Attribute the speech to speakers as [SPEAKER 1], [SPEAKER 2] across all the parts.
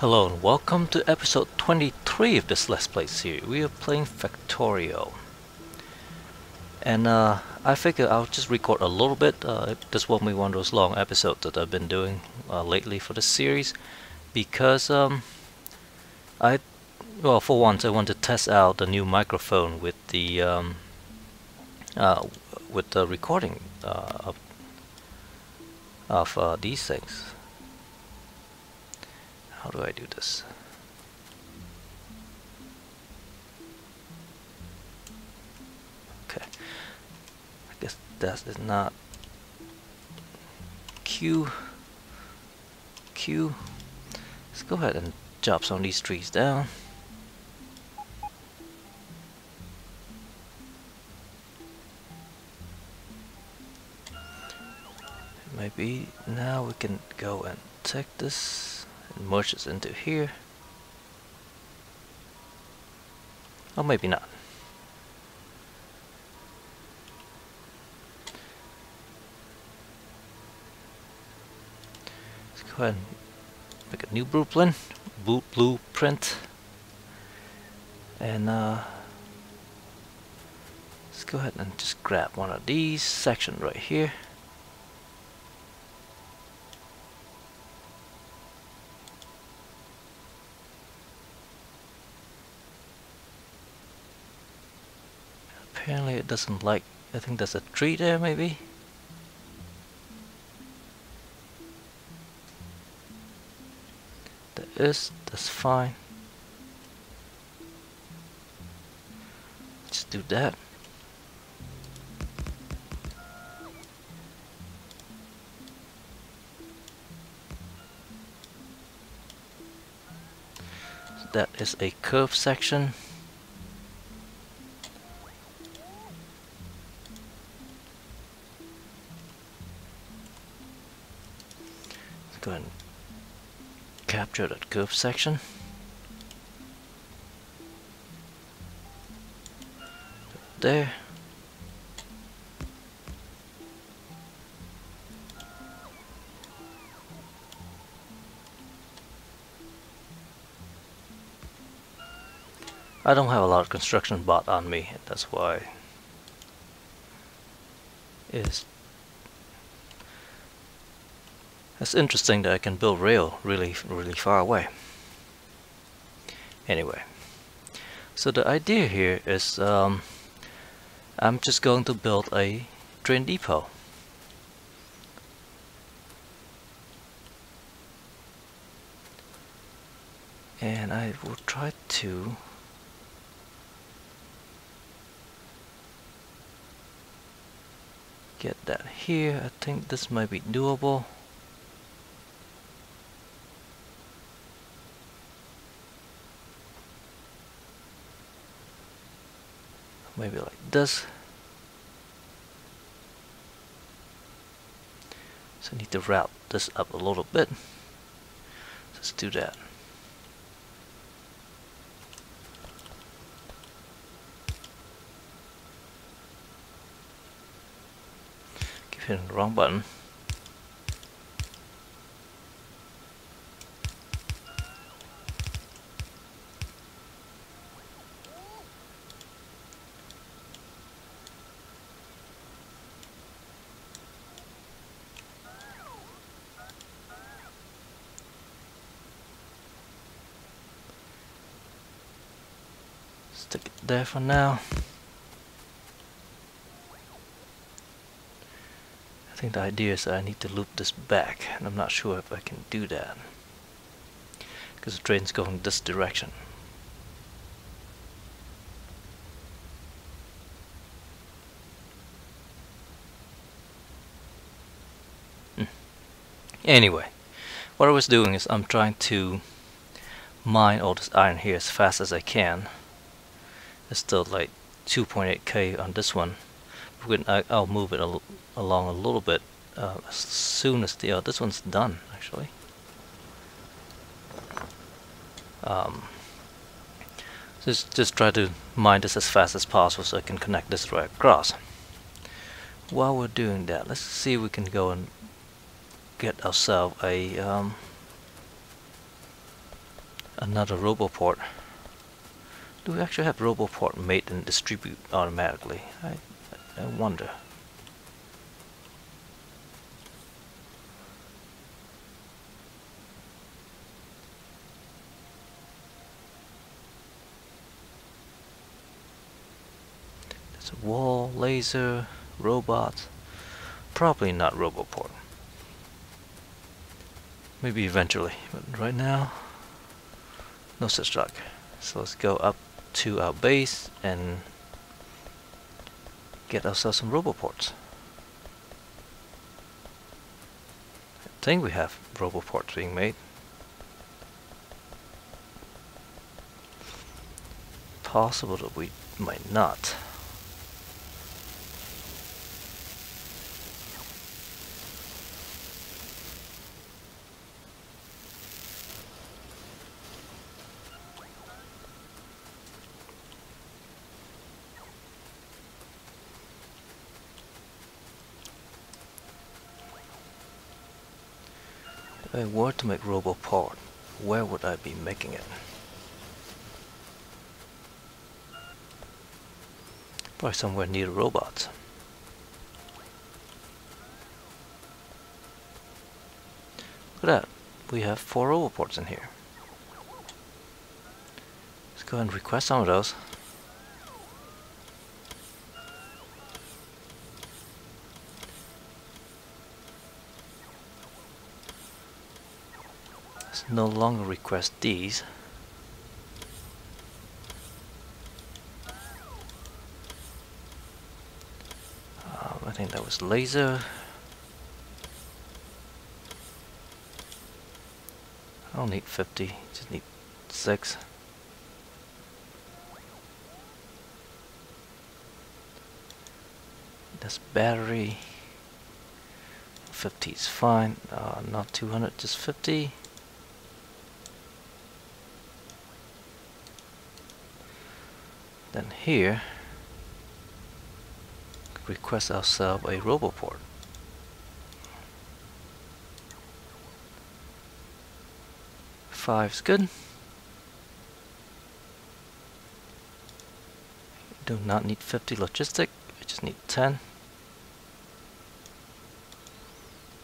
[SPEAKER 1] Hello and welcome to episode 23 of this Let's Play series. We are playing Factorio. And uh, I figure I'll just record a little bit. Uh, this won't be one of those long episodes that I've been doing uh, lately for this series. Because um, I, well for once I want to test out the new microphone with the um, uh, with the recording uh, of, of uh, these things. How do I do this? Okay. I guess that is not Q. Q. Let's go ahead and chop some of these trees down. Maybe now we can go and take this and this into here. Or maybe not. Let's go ahead and make a new blueprint. Blueprint. And uh, let's go ahead and just grab one of these section right here. Apparently it doesn't like, I think there's a tree there maybe? There is, that's fine. Just do that. that is a curve section. Capture that curve section. There. I don't have a lot of construction bot on me, that's why it's it's interesting that I can build rail really, really far away. Anyway, so the idea here is um, I'm just going to build a train depot. And I will try to get that here. I think this might be doable. Maybe like this. So I need to route this up a little bit. Let's do that. Keep hitting the wrong button stick it there for now. I think the idea is that I need to loop this back and I'm not sure if I can do that because the train's going this direction. Hmm. Anyway, what I was doing is I'm trying to mine all this iron here as fast as I can it's still like 2.8k on this one. I, will move it a, along a little bit uh, as soon as the uh, this one's done actually. Um, just just try to mine this as fast as possible so I can connect this right across. While we're doing that let's see if we can go and get ourselves a um, another Roboport. Do we actually have Roboport made and distribute automatically? I, I wonder. There's a wall, laser, robot. Probably not Roboport. Maybe eventually, but right now, no such luck. So let's go up to our base and get ourselves some Roboports. I think we have Roboports being made. Possible that we might not. I were to make Roboport, where would I be making it? Probably somewhere near robots. Look at that. We have four Roboports in here. Let's go ahead and request some of those. No longer request these. Um, I think that was laser. I don't need 50, just need 6. That's battery. 50 is fine, uh, not 200, just 50. Then here, request ourselves a Roboport. Five's good. Do not need 50 logistic, I just need 10.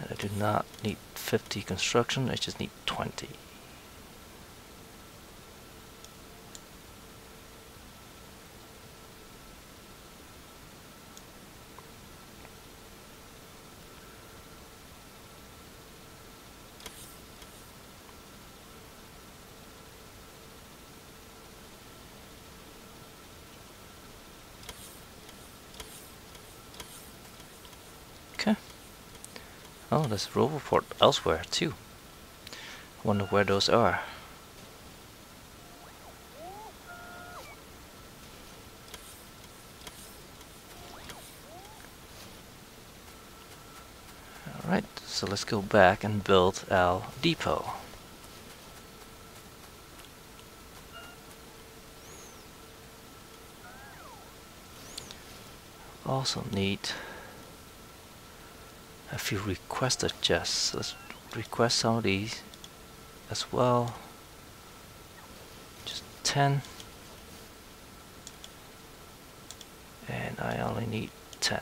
[SPEAKER 1] And I do not need 50 construction, I just need 20. Okay. Oh, there's Roboport elsewhere too. Wonder where those are. Alright, so let's go back and build our depot. Also need a few requested chests. Let's request some of these as well. Just 10. And I only need 10.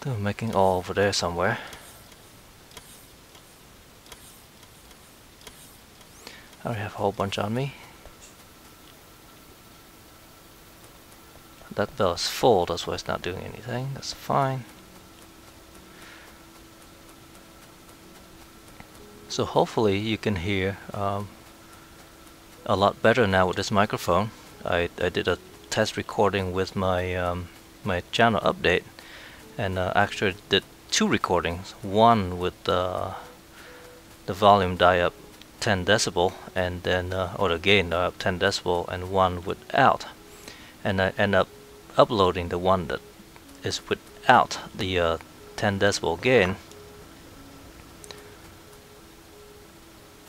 [SPEAKER 1] They're making all over there somewhere. I have a whole bunch on me. That bell is full, that's why it's not doing anything. That's fine. So hopefully you can hear um, a lot better now with this microphone. I, I did a test recording with my um, my channel update and uh, actually did two recordings. One with uh, the volume die up 10 decibel and then uh, or the gain die up 10 decibel and one without and I end up uploading the one that is without the uh, 10 decibel gain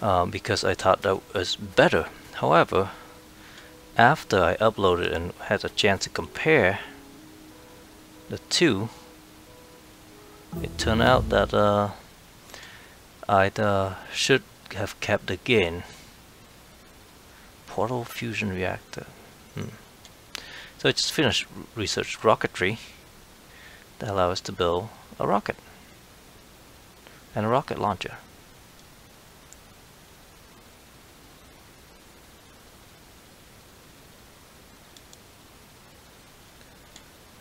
[SPEAKER 1] um, because I thought that was better. However, after I uploaded and had a chance to compare the two, it turned out that uh, I uh, should have kept the gain. portable fusion reactor. So I just finished research rocketry that allows us to build a rocket and a rocket launcher.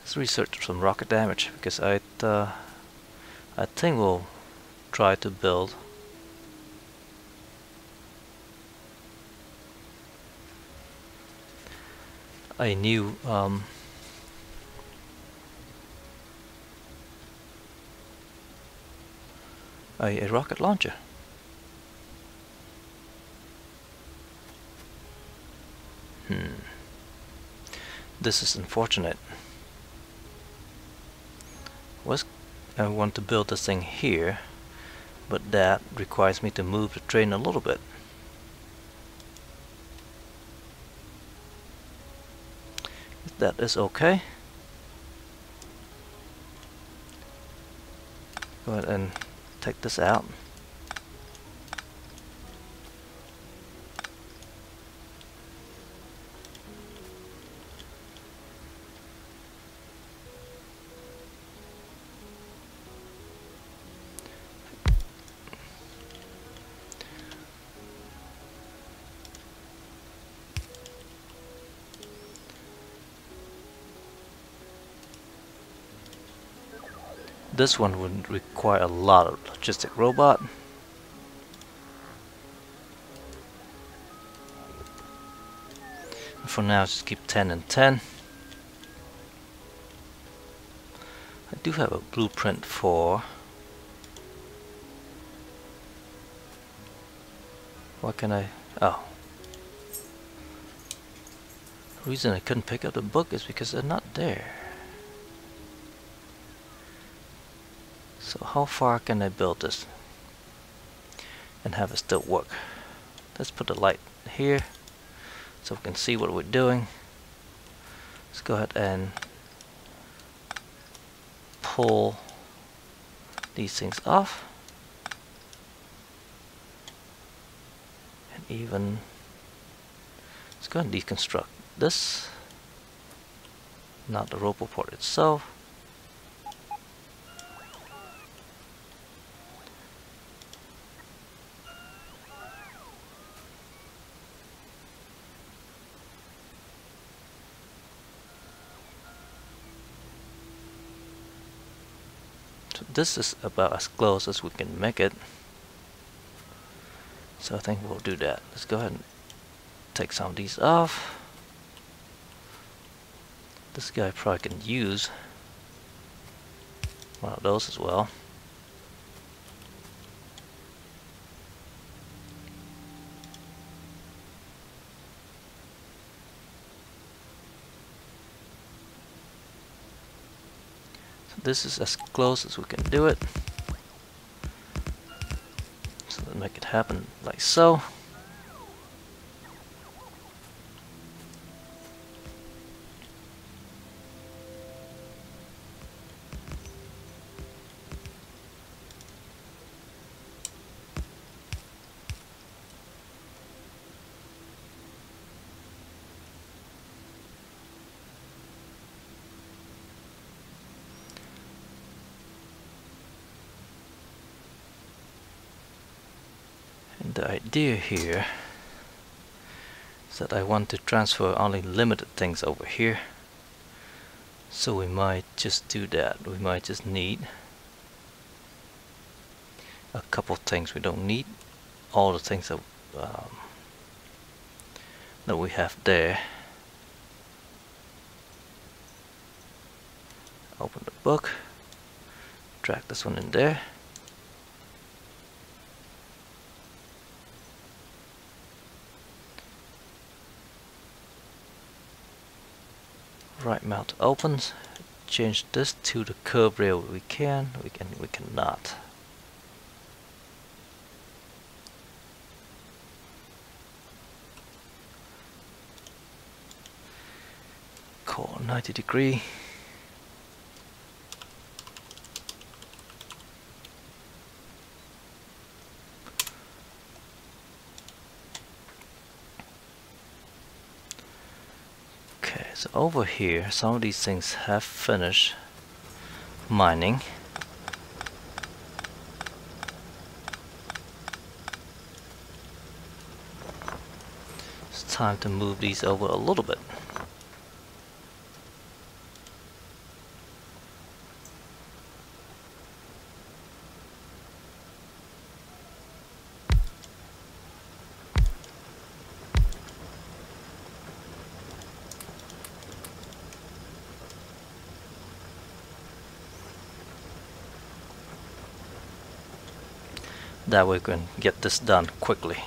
[SPEAKER 1] Let's research some rocket damage because I uh, I think we'll try to build a new um, a, a rocket launcher. Hmm. This is unfortunate. Was I want to build this thing here, but that requires me to move the train a little bit. That is okay. Go ahead and take this out. This one would require a lot of logistic robot. For now, just keep 10 and 10. I do have a blueprint for what can I oh the reason I couldn't pick up the book is because they're not there So how far can I build this and have it still work? Let's put the light here so we can see what we're doing. Let's go ahead and pull these things off. And even, let's go and deconstruct this, not the RoboPort itself. This is about as close as we can make it. So I think we'll do that. Let's go ahead and take some of these off. This guy probably can use one of those as well. This is as close as we can do it. So let's make it happen like so. the idea here is that I want to transfer only limited things over here. So we might just do that. We might just need a couple things we don't need. All the things that um, that we have there. Open the book. Drag this one in there right mount opens change this to the curve rail we can we can we cannot. Call 90 degree so over here some of these things have finished mining. It's time to move these over a little bit that we can get this done quickly.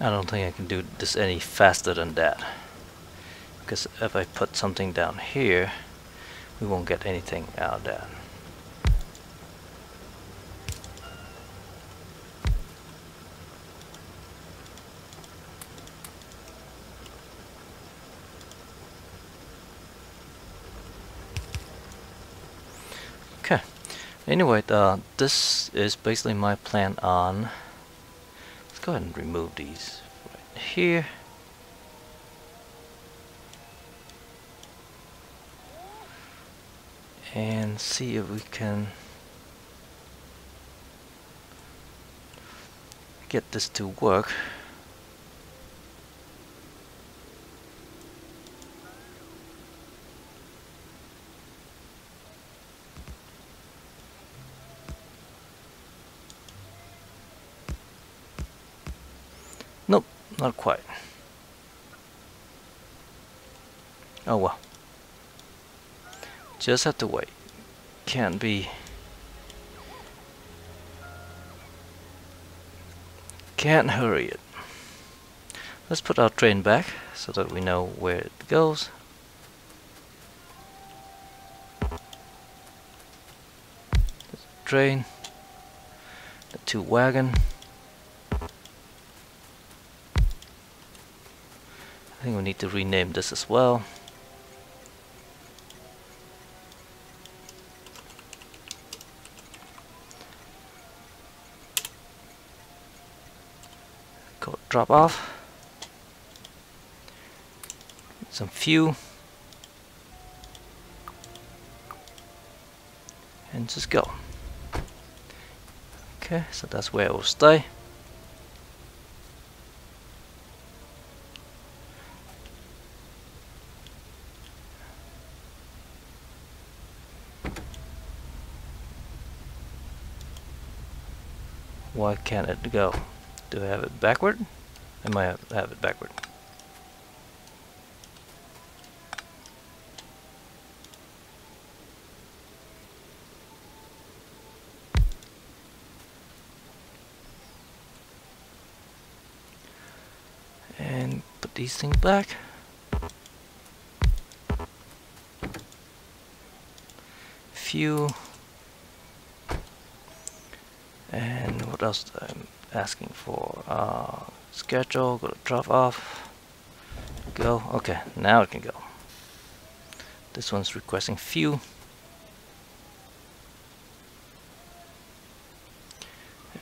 [SPEAKER 1] I don't think I can do this any faster than that because if I put something down here we won't get anything out of that. Anyway, uh, this is basically my plan on... Let's go ahead and remove these right here. And see if we can get this to work. Not quite. Oh well. Just have to wait. Can't be... Can't hurry it. Let's put our train back so that we know where it goes. train, the two wagon. I think we need to rename this as well. Go drop off. Some fuel. And just go. Okay, so that's where it will stay. Why can't it go? Do I have it backward? I might have, it backward. And put these things back. Fuel. And what else I'm asking for? Uh, schedule, go to drop off. Go. Okay, now it can go. This one's requesting fuel.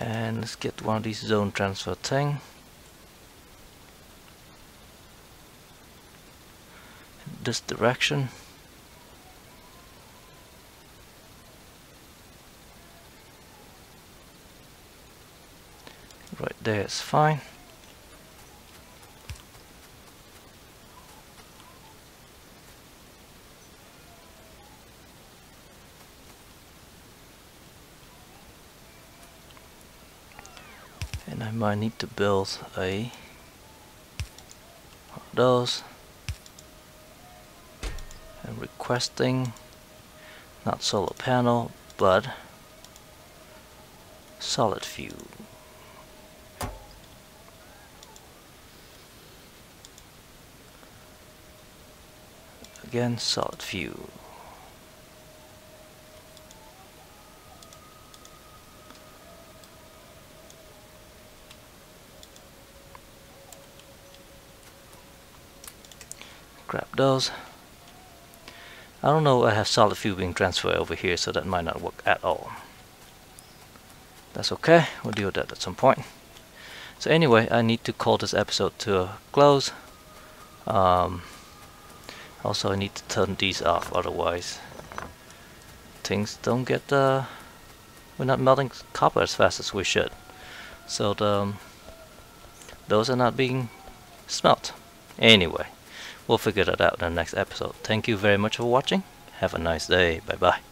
[SPEAKER 1] And let's get one of these zone transfer thing. This direction. right is fine. And I might need to build a one of those. And requesting not solar panel but solid fuel again solid fuel grab those I don't know I have solid fuel being transferred over here so that might not work at all That's okay, we'll deal with that at some point. So anyway, I need to call this episode to a close. Um, also, I need to turn these off, otherwise things don't get, uh, we're not melting copper as fast as we should. So the, um, those are not being smelt. Anyway, we'll figure that out in the next episode. Thank you very much for watching. Have a nice day. Bye bye.